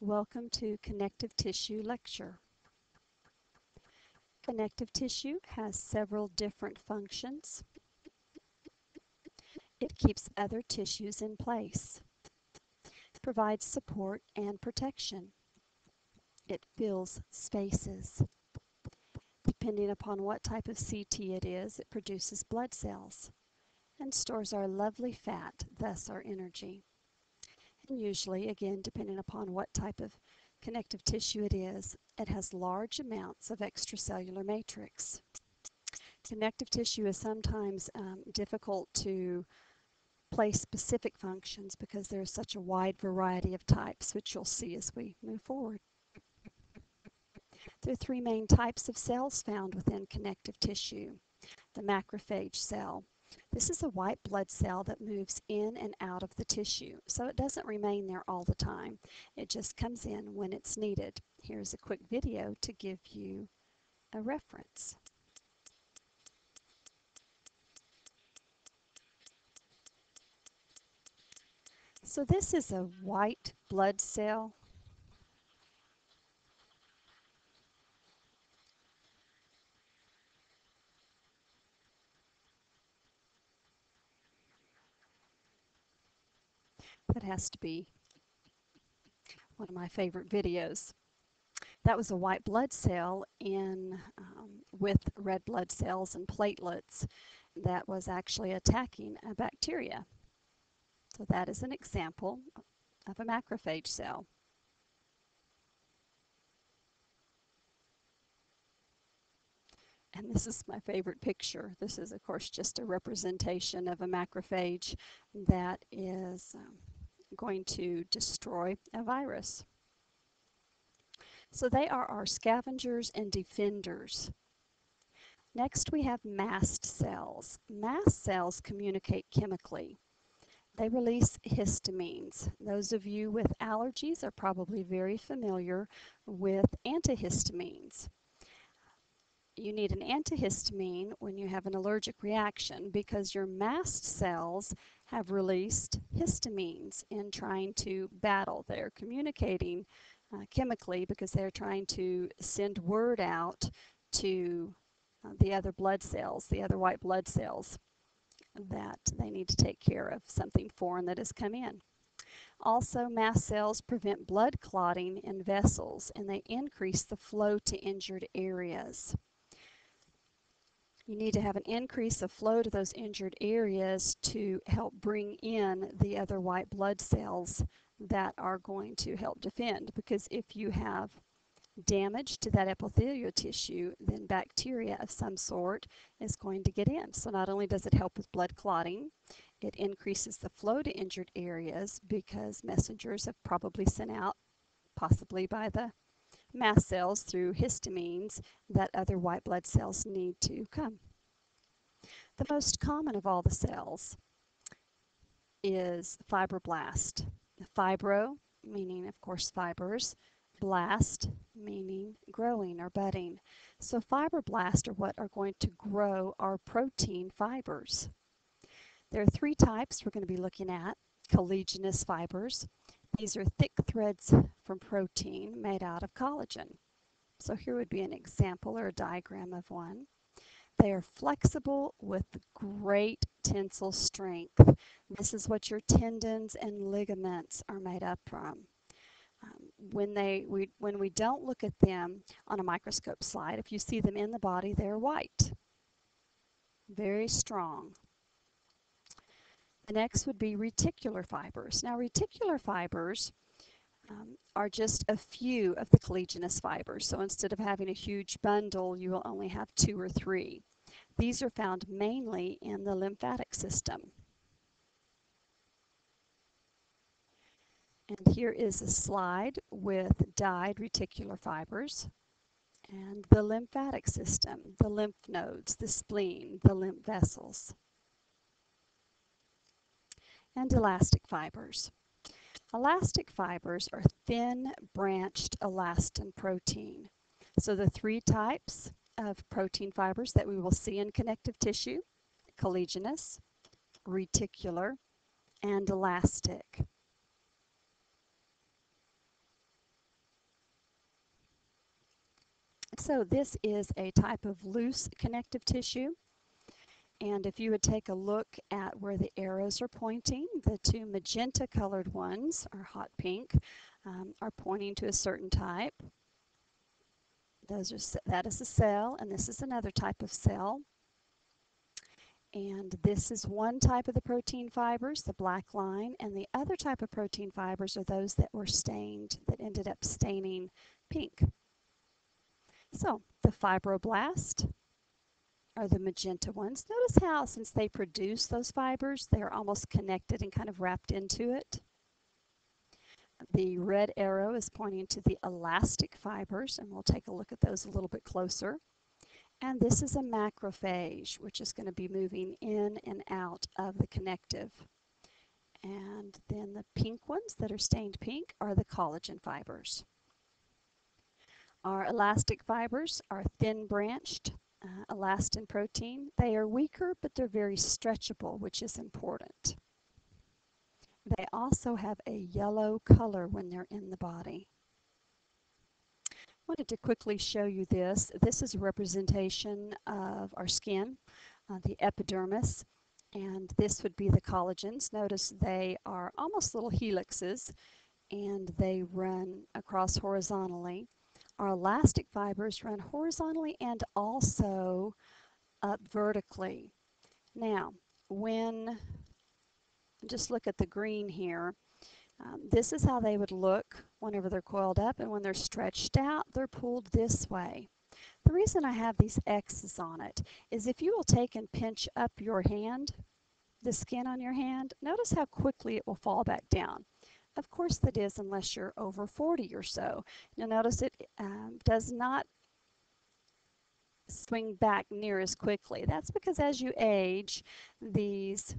Welcome to Connective Tissue Lecture. Connective tissue has several different functions. It keeps other tissues in place, provides support and protection. It fills spaces. Depending upon what type of CT it is, it produces blood cells and stores our lovely fat, thus our energy. Usually, again, depending upon what type of connective tissue it is, it has large amounts of extracellular matrix. Connective tissue is sometimes um, difficult to place specific functions because there's such a wide variety of types, which you'll see as we move forward. There are three main types of cells found within connective tissue. The macrophage cell. This is a white blood cell that moves in and out of the tissue, so it doesn't remain there all the time. It just comes in when it's needed. Here's a quick video to give you a reference. So this is a white blood cell That has to be one of my favorite videos. That was a white blood cell in um, with red blood cells and platelets that was actually attacking a bacteria. So that is an example of a macrophage cell. And this is my favorite picture. This is, of course, just a representation of a macrophage that is um, going to destroy a virus. So they are our scavengers and defenders. Next we have mast cells. Mast cells communicate chemically. They release histamines. Those of you with allergies are probably very familiar with antihistamines. You need an antihistamine when you have an allergic reaction because your mast cells have released histamines in trying to battle. They're communicating uh, chemically because they're trying to send word out to uh, the other blood cells, the other white blood cells, that they need to take care of something foreign that has come in. Also, mast cells prevent blood clotting in vessels and they increase the flow to injured areas. You need to have an increase of flow to those injured areas to help bring in the other white blood cells that are going to help defend. Because if you have damage to that epithelial tissue, then bacteria of some sort is going to get in. So not only does it help with blood clotting, it increases the flow to injured areas because messengers have probably sent out, possibly by the mast cells through histamines that other white blood cells need to come. The most common of all the cells is fibroblast. Fibro, meaning of course fibers, blast, meaning growing or budding. So fibroblasts are what are going to grow our protein fibers. There are three types we're going to be looking at. Collagenous fibers, these are thick threads from protein made out of collagen. So here would be an example or a diagram of one. They are flexible with great tensile strength. This is what your tendons and ligaments are made up from. Um, when they we when we don't look at them on a microscope slide, if you see them in the body, they're white. Very strong. The next would be reticular fibers. Now reticular fibers um, are just a few of the collagenous fibers. So instead of having a huge bundle, you will only have two or three. These are found mainly in the lymphatic system. And here is a slide with dyed reticular fibers and the lymphatic system, the lymph nodes, the spleen, the lymph vessels and elastic fibers. Elastic fibers are thin branched elastin protein. So the three types of protein fibers that we will see in connective tissue, collagenous, reticular, and elastic. So this is a type of loose connective tissue. And if you would take a look at where the arrows are pointing, the two magenta colored ones, or hot pink, um, are pointing to a certain type. Those are, that is a cell, and this is another type of cell. And this is one type of the protein fibers, the black line, and the other type of protein fibers are those that were stained, that ended up staining pink. So the fibroblast are the magenta ones. Notice how since they produce those fibers, they are almost connected and kind of wrapped into it. The red arrow is pointing to the elastic fibers, and we'll take a look at those a little bit closer. And this is a macrophage, which is going to be moving in and out of the connective. And then the pink ones that are stained pink are the collagen fibers. Our elastic fibers are thin branched uh, elastin protein. They are weaker, but they're very stretchable, which is important. They also have a yellow color when they're in the body. I wanted to quickly show you this. This is a representation of our skin, uh, the epidermis, and this would be the collagens. Notice they are almost little helixes and they run across horizontally. Our elastic fibers run horizontally and also up vertically. Now, when just look at the green here. Um, this is how they would look whenever they're coiled up and when they're stretched out they're pulled this way. The reason I have these X's on it is if you will take and pinch up your hand, the skin on your hand, notice how quickly it will fall back down. Of course that is unless you're over 40 or so. You'll notice it um, does not swing back near as quickly. That's because as you age, these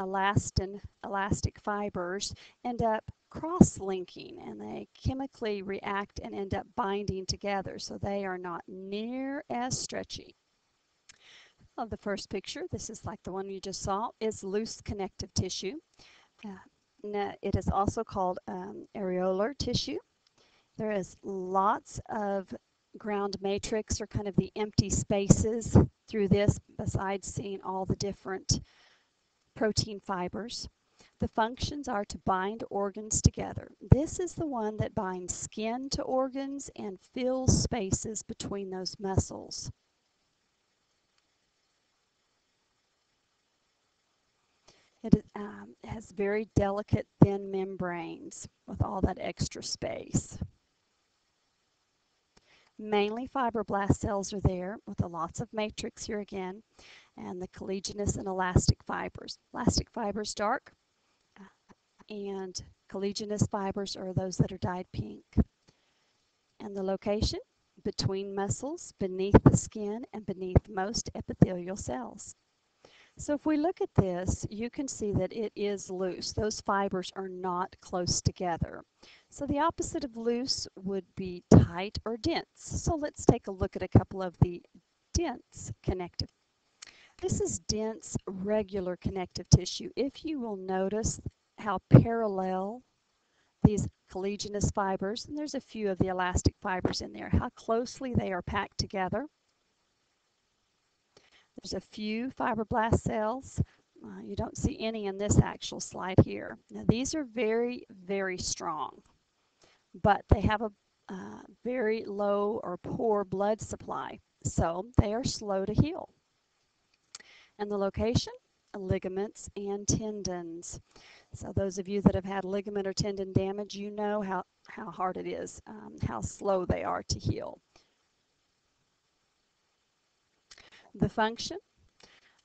elastin, elastic fibers end up cross-linking and they chemically react and end up binding together so they are not near as stretchy. Of the first picture, this is like the one you just saw, is loose connective tissue. Uh, it is also called um, areolar tissue. There is lots of ground matrix or kind of the empty spaces through this besides seeing all the different protein fibers. The functions are to bind organs together. This is the one that binds skin to organs and fills spaces between those muscles. It um, has very delicate thin membranes with all that extra space. Mainly fibroblast cells are there with a lots of matrix here again and the collagenous and elastic fibers. Elastic fibers dark and collagenous fibers are those that are dyed pink. And the location between muscles, beneath the skin, and beneath most epithelial cells. So if we look at this, you can see that it is loose. Those fibers are not close together. So the opposite of loose would be tight or dense. So let's take a look at a couple of the dense connective this is dense, regular connective tissue. If you will notice how parallel these collagenous fibers, and there's a few of the elastic fibers in there, how closely they are packed together. There's a few fibroblast cells. Uh, you don't see any in this actual slide here. Now these are very, very strong, but they have a uh, very low or poor blood supply, so they are slow to heal. And the location? Ligaments and tendons. So those of you that have had ligament or tendon damage, you know how, how hard it is, um, how slow they are to heal. The function?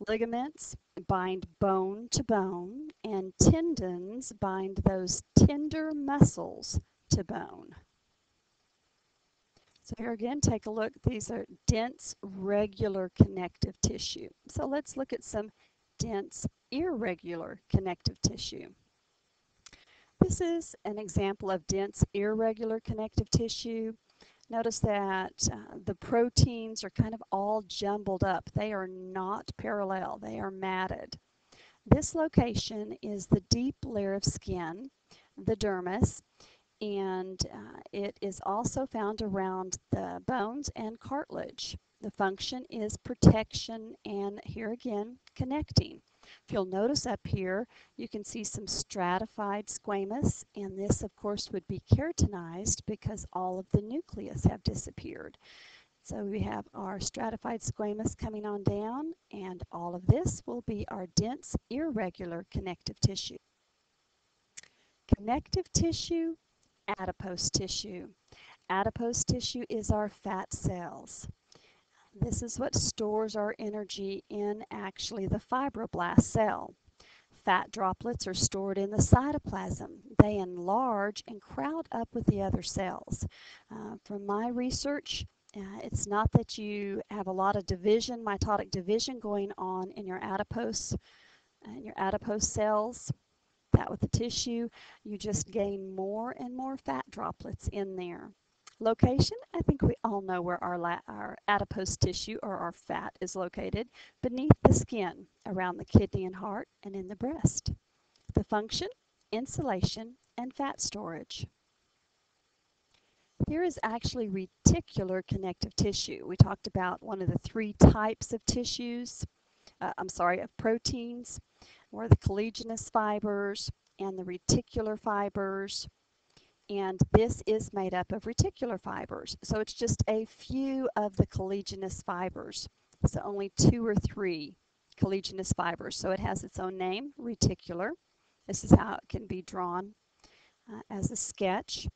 Ligaments bind bone to bone, and tendons bind those tender muscles to bone. So here again, take a look. These are dense, regular connective tissue. So let's look at some dense, irregular connective tissue. This is an example of dense, irregular connective tissue. Notice that uh, the proteins are kind of all jumbled up. They are not parallel. They are matted. This location is the deep layer of skin, the dermis, and uh, it is also found around the bones and cartilage. The function is protection and here again connecting. If you'll notice up here, you can see some stratified squamous, and this, of course, would be keratinized because all of the nucleus have disappeared. So we have our stratified squamous coming on down, and all of this will be our dense, irregular connective tissue. Connective tissue, adipose tissue. Adipose tissue is our fat cells. This is what stores our energy in actually the fibroblast cell. Fat droplets are stored in the cytoplasm. They enlarge and crowd up with the other cells. Uh, from my research, uh, it's not that you have a lot of division, mitotic division going on in your adipose, uh, in your adipose cells, that with the tissue, you just gain more and more fat droplets in there. Location, I think we all know where our, our adipose tissue or our fat is located, beneath the skin, around the kidney and heart, and in the breast. The function, insulation, and fat storage. Here is actually reticular connective tissue. We talked about one of the three types of tissues, uh, I'm sorry, of proteins, were the collagenous fibers and the reticular fibers and this is made up of reticular fibers. So it's just a few of the collagenous fibers. So only two or three collagenous fibers. So it has its own name, reticular. This is how it can be drawn uh, as a sketch.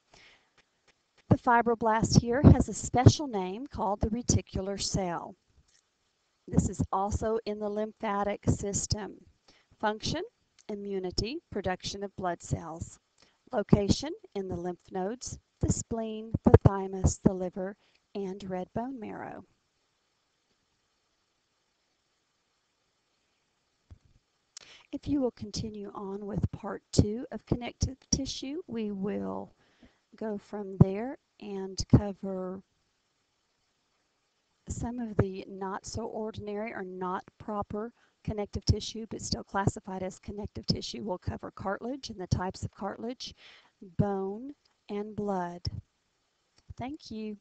The fibroblast here has a special name called the reticular cell. This is also in the lymphatic system. Function, immunity, production of blood cells. Location in the lymph nodes, the spleen, the thymus, the liver, and red bone marrow. If you will continue on with part two of connective tissue, we will go from there and cover some of the not so ordinary or not proper connective tissue, but still classified as connective tissue. We'll cover cartilage and the types of cartilage, bone, and blood. Thank you.